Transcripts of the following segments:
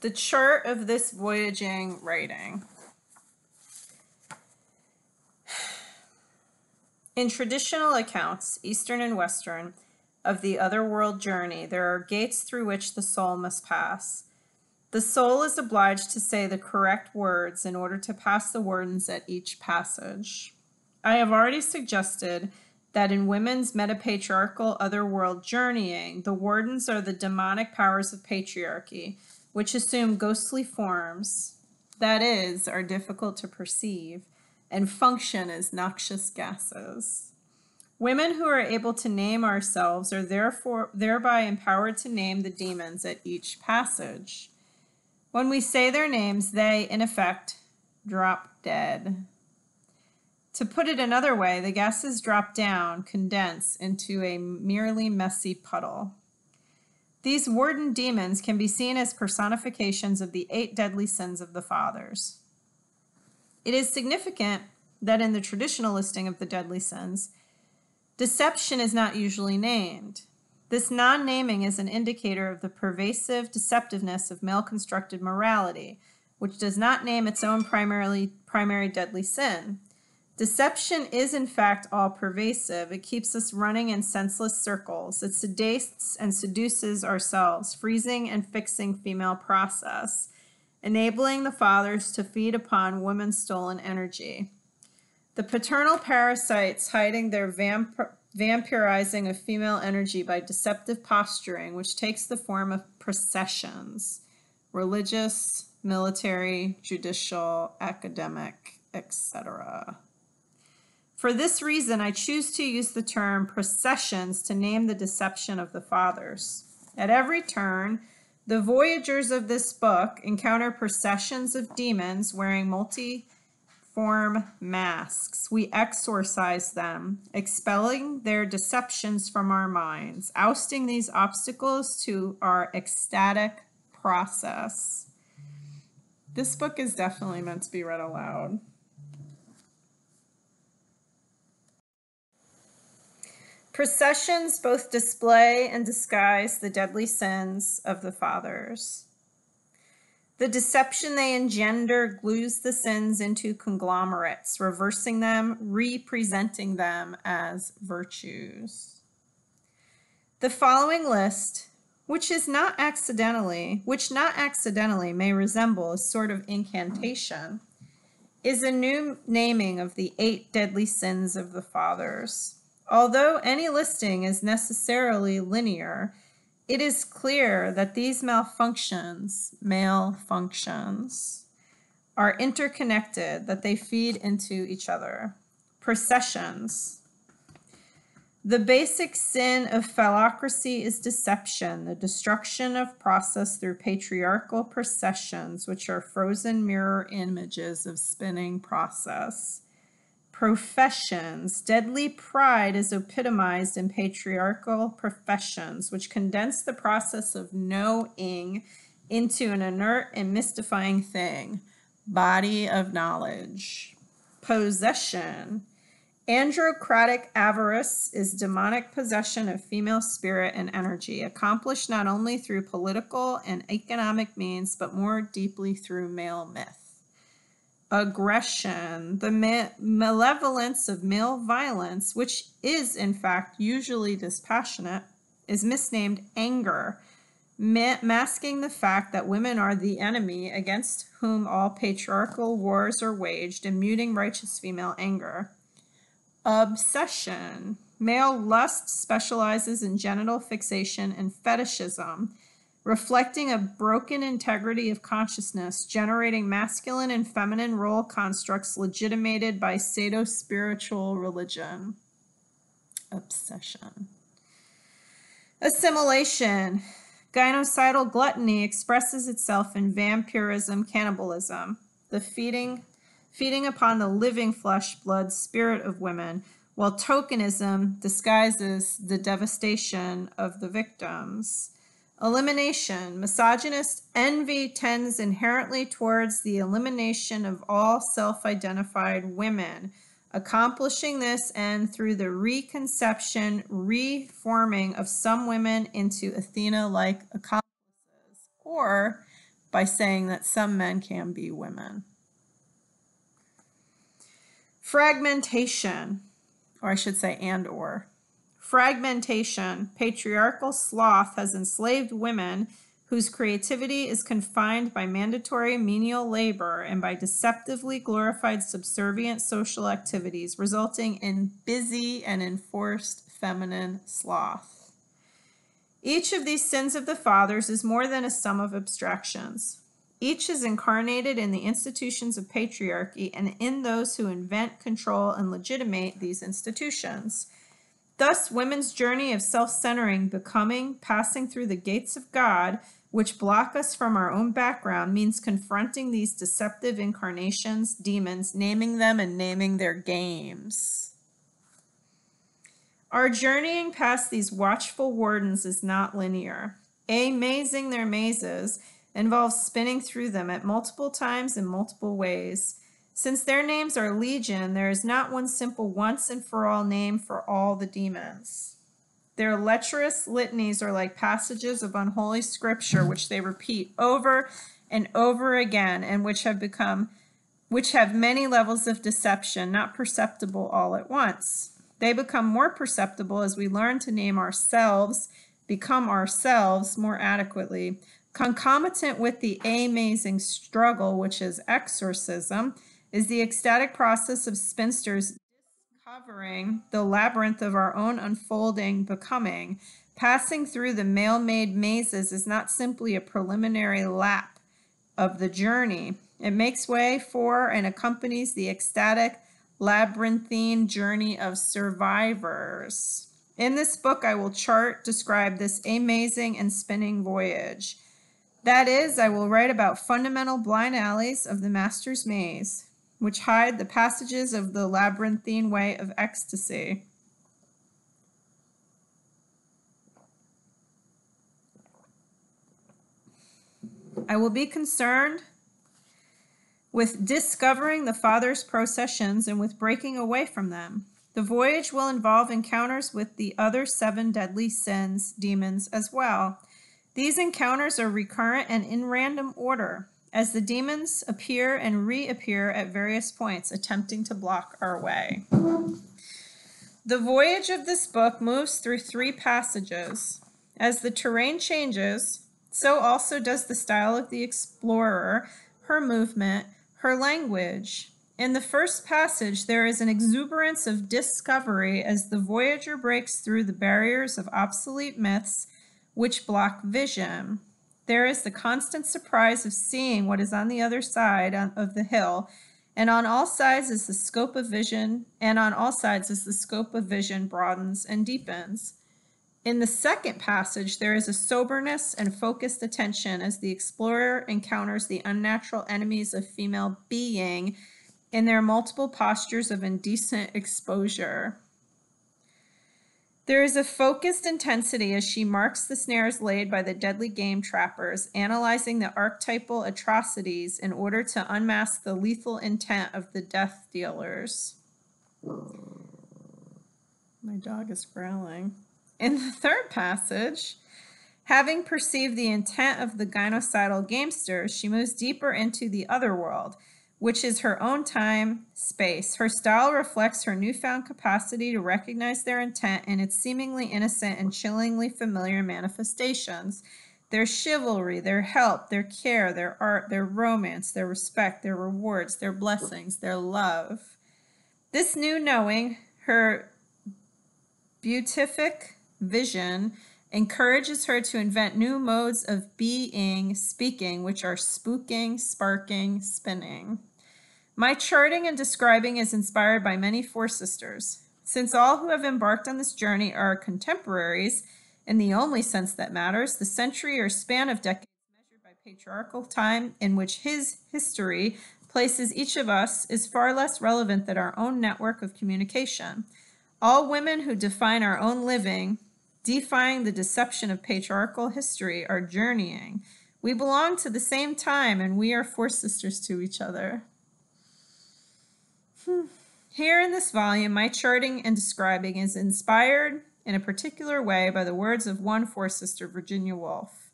The chart of this voyaging writing. In traditional accounts, Eastern and Western, of the otherworld journey, there are gates through which the soul must pass. The soul is obliged to say the correct words in order to pass the wardens at each passage. I have already suggested that in women's metapatriarchal otherworld journeying, the wardens are the demonic powers of patriarchy, which assume ghostly forms, that is, are difficult to perceive, and function as noxious gases. Women who are able to name ourselves are therefore thereby empowered to name the demons at each passage. When we say their names, they, in effect, drop dead. To put it another way, the gases drop down, condense into a merely messy puddle. These warden demons can be seen as personifications of the eight deadly sins of the fathers. It is significant that in the traditional listing of the deadly sins, deception is not usually named. This non naming is an indicator of the pervasive deceptiveness of male constructed morality, which does not name its own primarily, primary deadly sin. Deception is, in fact, all pervasive. It keeps us running in senseless circles. It sedates and seduces ourselves, freezing and fixing female process, enabling the fathers to feed upon women's stolen energy. The paternal parasites hiding their vamp- vampirizing of female energy by deceptive posturing, which takes the form of processions religious, military, judicial, academic, etc. For this reason, I choose to use the term processions to name the deception of the fathers. At every turn, the voyagers of this book encounter processions of demons wearing multi form masks. We exorcise them, expelling their deceptions from our minds, ousting these obstacles to our ecstatic process. This book is definitely meant to be read aloud. Processions both display and disguise the deadly sins of the fathers. The deception they engender glues the sins into conglomerates, reversing them, representing them as virtues. The following list, which is not accidentally, which not accidentally may resemble a sort of incantation, is a new naming of the eight deadly sins of the fathers. Although any listing is necessarily linear, it is clear that these malfunctions, malfunctions, are interconnected, that they feed into each other. Processions. The basic sin of phallocracy is deception, the destruction of process through patriarchal processions, which are frozen mirror images of spinning process professions. Deadly pride is epitomized in patriarchal professions, which condense the process of knowing into an inert and mystifying thing body of knowledge. Possession. Androcratic avarice is demonic possession of female spirit and energy, accomplished not only through political and economic means, but more deeply through male myth aggression, the ma- malevolence of male violence, which is in fact usually dispassionate, is misnamed anger, ma- masking the fact that women are the enemy against whom all patriarchal wars are waged and muting righteous female anger. Obsession. Male lust specializes in genital fixation and fetishism reflecting a broken integrity of consciousness, generating masculine and feminine role constructs legitimated by pseudo spiritual religion. Obsession. Assimilation. Gynocidal gluttony expresses itself in vampirism, cannibalism, the feeding, feeding upon the living flesh, blood, spirit of women, while tokenism disguises the devastation of the victims. Elimination. Misogynist envy tends inherently towards the elimination of all self identified women, accomplishing this end through the reconception, reforming of some women into Athena like accomplices, or by saying that some men can be women. Fragmentation, or I should say, and or. Fragmentation. Patriarchal sloth has enslaved women whose creativity is confined by mandatory menial labor and by deceptively glorified subservient social activities, resulting in busy and enforced feminine sloth. Each of these sins of the fathers is more than a sum of abstractions. Each is incarnated in the institutions of patriarchy and in those who invent, control, and legitimate these institutions. Thus, women's journey of self centering, becoming, passing through the gates of God, which block us from our own background, means confronting these deceptive incarnations, demons, naming them and naming their games. Our journeying past these watchful wardens is not linear. Amazing their mazes involves spinning through them at multiple times in multiple ways. Since their names are legion, there is not one simple once and for all name for all the demons. Their lecherous litanies are like passages of unholy scripture which they repeat over and over again and which have become which have many levels of deception not perceptible all at once. They become more perceptible as we learn to name ourselves, become ourselves more adequately. Concomitant with the amazing struggle, which is exorcism, is the ecstatic process of spinsters discovering the labyrinth of our own unfolding becoming, passing through the male made mazes is not simply a preliminary lap of the journey. It makes way for and accompanies the ecstatic labyrinthine journey of survivors. In this book, I will chart, describe this amazing and spinning voyage. That is, I will write about fundamental blind alleys of the Master's Maze, which hide the passages of the labyrinthine way of ecstasy. I will be concerned with discovering the Father's processions and with breaking away from them. The voyage will involve encounters with the other seven deadly sins, demons, as well. These encounters are recurrent and in random order as the demons appear and reappear at various points, attempting to block our way. The voyage of this book moves through three passages. As the terrain changes, so also does the style of the explorer, her movement, her language. In the first passage, there is an exuberance of discovery as the voyager breaks through the barriers of obsolete myths which block vision. There is the constant surprise of seeing what is on the other side of the hill, and on all sides is the scope of vision, and on all sides as the scope of vision broadens and deepens. In the second passage, there is a soberness and focused attention as the explorer encounters the unnatural enemies of female being in their multiple postures of indecent exposure. There is a focused intensity as she marks the snares laid by the deadly game trappers, analyzing the archetypal atrocities in order to unmask the lethal intent of the death dealers. My dog is growling. In the third passage, having perceived the intent of the gynocidal gamesters, she moves deeper into the other world which is her own time, space. Her style reflects her newfound capacity to recognize their intent in its seemingly innocent and chillingly familiar manifestations. Their chivalry, their help, their care, their art, their romance, their respect, their rewards, their blessings, their love. This new knowing, her beatific vision, encourages her to invent new modes of being, speaking, which are spooking, sparking, spinning. My charting and describing is inspired by many Foresisters. Since all who have embarked on this journey are contemporaries, in the only sense that matters, the century or span of decades measured by patriarchal time in which his history places each of us is far less relevant than our own network of communication. All women who define our own living, defying the deception of patriarchal history, are journeying. We belong to the same time and we are foresisters to each other. Here in this volume, my charting and describing is inspired in a particular way by the words of one foresister, Virginia Woolf.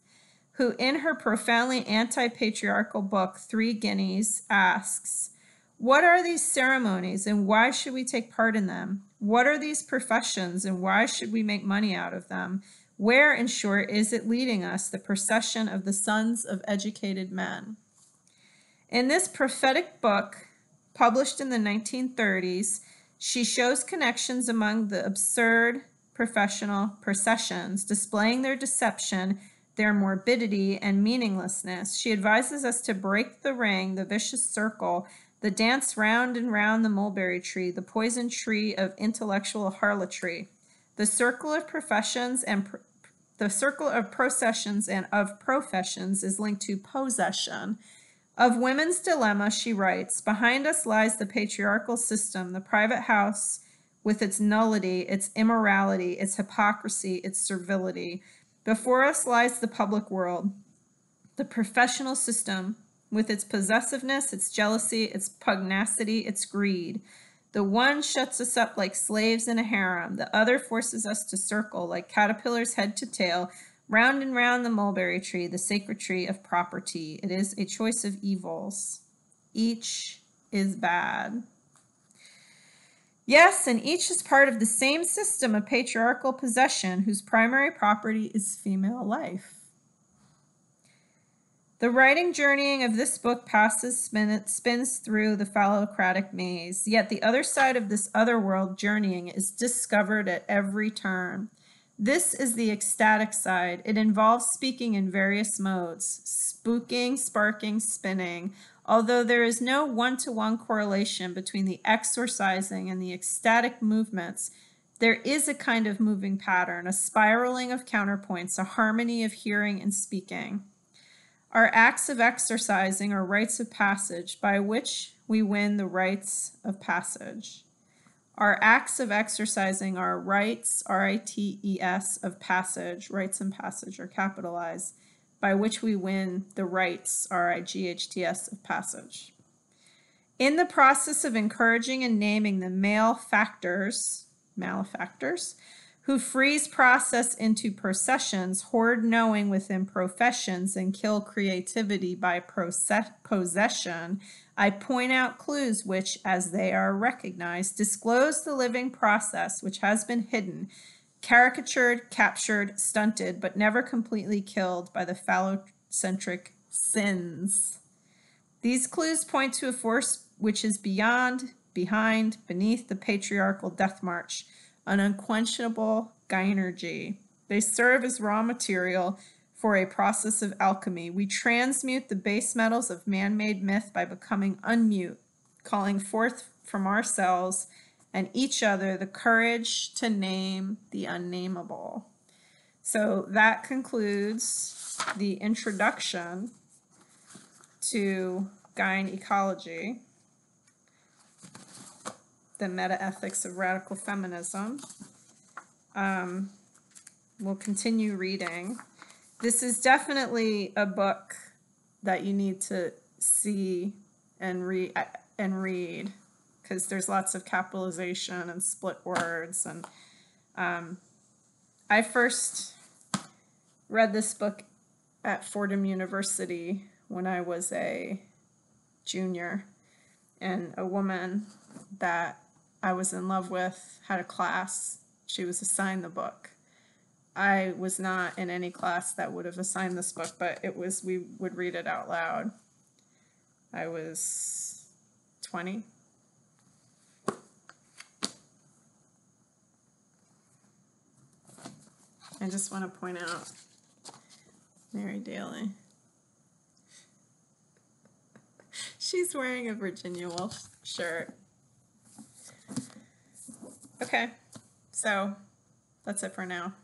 who, in her profoundly anti patriarchal book, Three Guineas, asks, What are these ceremonies and why should we take part in them? What are these professions and why should we make money out of them? Where, in short, is it leading us, the procession of the sons of educated men? In this prophetic book, published in the 1930s, she shows connections among the absurd professional processions, displaying their deception, their morbidity, and meaninglessness. She advises us to break the ring, the vicious circle, the dance round and round the mulberry tree, the poison tree of intellectual harlotry. The circle of professions and pr- the circle of processions and of professions is linked to possession. Of women's dilemma, she writes Behind us lies the patriarchal system, the private house with its nullity, its immorality, its hypocrisy, its servility. Before us lies the public world, the professional system with its possessiveness, its jealousy, its pugnacity, its greed. The one shuts us up like slaves in a harem. The other forces us to circle like caterpillars head to tail, round and round the mulberry tree, the sacred tree of property. It is a choice of evils. Each is bad. Yes, and each is part of the same system of patriarchal possession whose primary property is female life. The writing journeying of this book passes, spin, spins through the phallocratic maze, yet the other side of this other world journeying is discovered at every turn. This is the ecstatic side. It involves speaking in various modes spooking, sparking, spinning. Although there is no one to one correlation between the exorcising and the ecstatic movements, there is a kind of moving pattern, a spiraling of counterpoints, a harmony of hearing and speaking. Our acts of exercising are rites of passage by which we win the rites of passage. Our acts of exercising are rites, R I T E S, of passage, rites and passage are capitalized, by which we win the rights, R I G H T S, of passage. In the process of encouraging and naming the male factors, malefactors, who freeze process into processions, hoard knowing within professions, and kill creativity by possession, I point out clues which, as they are recognized, disclose the living process which has been hidden, caricatured, captured, stunted, but never completely killed by the phallocentric sins. These clues point to a force which is beyond, behind, beneath the patriarchal death march an unquenchable gynergy. They serve as raw material for a process of alchemy. We transmute the base metals of man made myth by becoming unmute, calling forth from ourselves and each other the courage to name the unnameable. So that concludes the introduction to Gyn ecology the meta ethics of radical feminism. Um, we'll continue reading. This is definitely a book that you need to see and read and read because there's lots of capitalization and split words and um, I first read this book at Fordham University when I was a junior and a woman that I was in love with had a class. She was assigned the book. I was not in any class that would have assigned this book, but it was, we would read it out loud. I was 20. I just want to point out Mary Daly. She's wearing a Virginia Woolf shirt. Okay, so that's it for now.